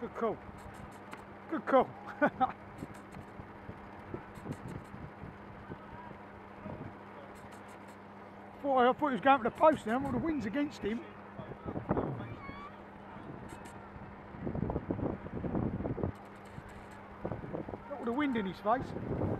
Good call. Good call. I thought he was going for the post now, all the wind's against him. Got all the wind in his face.